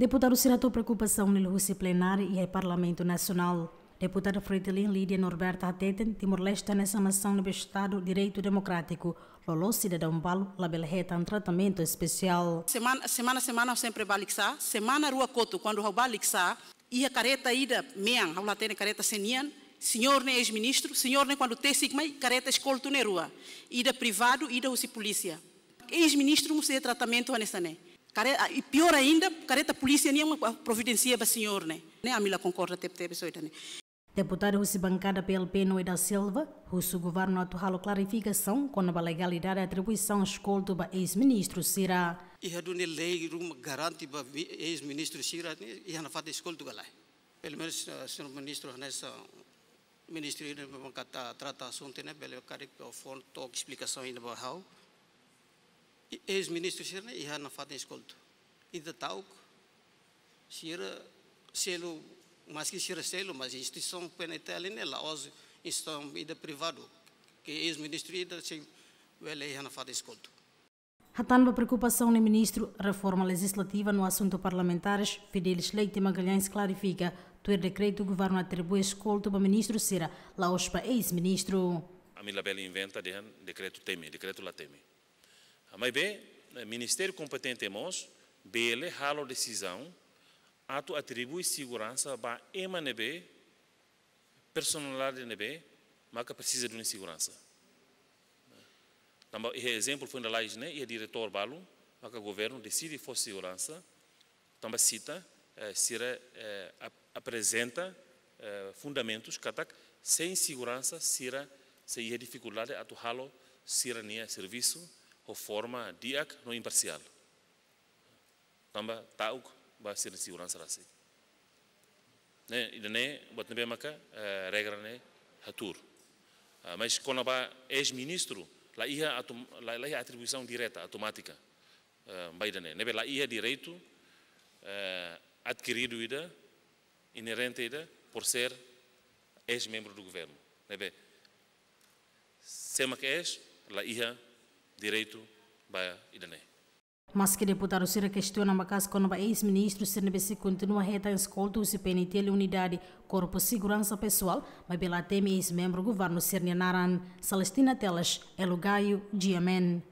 Deputado Sirato preocupação no Rússia plenário e Parlamento Nacional. Deputada Fretilin Lídia Norberta Ateten, Timor-Leste nessa nação no Estado Direito Democrático. Lolo cidadão Balo, labelheta um tratamento especial. Semana, semana, semana sempre balixá. Semana rua Coto, quando o balixá, ia careta ida meang, a tem careta senian, senhor nem ex-ministro, senhor nem quando tem sigma, careta escolto na rua. Ida privado, ida usi polícia. Ex-ministro, não tratamento nessa Careta, e pior ainda, careta polícia nem uma providencia para senhor né. Nem a mila concorda ter ter pessoa né. Deputado Russi Bancada PLP Noé da Silva, o governo atual clarificação com a legalidade da atribuição escolta para ex-ministro Sira. E a dune lei rum garante para ex-ministro Sira e a fata escolta galai. Pelo menos senhor ministro nessa ministro kata trata assunto né, pelo cara que o fundo toque explicação ainda para Ex-ministro Sira e a na escolta. E da tal Sira selo mas que se recelo, mas instituição PNTL nela, os estão ida privado, que ex-ministro ida se vele na fada escolto. Hatando a preocupação do ministro, reforma legislativa no assunto parlamentares, Fidelis Leite Magalhães clarifica que o decreto do governo atribui escolto para o ministro Sira, lá os para ex-ministro. A Milabela inventa de decreto teme, decreto lá teme. Mas bem, ministério competente temos, bele halo decisão, ato atribui segurança para emanebe personalidade nebe que precisa de uma segurança Namba, exemplo foi na laje né e diretor balo maka governo decide for segurança também cita eh, sira eh, apresenta eh, fundamentos katak sem segurança sira se ia dificuldade atu halo sira nia serviço ou forma diak no imparcial. Tamba tauk ba sir segurança rasi ne idane bot ne maka regra ne hatur. Mas quando ba ex ministro la ia atum, la, la ia atribuição direta automática. Ba idane ne. La ia direito adquirido ida inerente ida por ser ex membro do governo. Ne se que ex la ia direito ba idane mas que deputado Sira questiona a casa quando o ex-ministro CNBC continua reta escolta o CPNT unidade Corpo Segurança Pessoal, mas pela teme ex-membro governo Naran Celestina Telas, Elugaio, Giamen.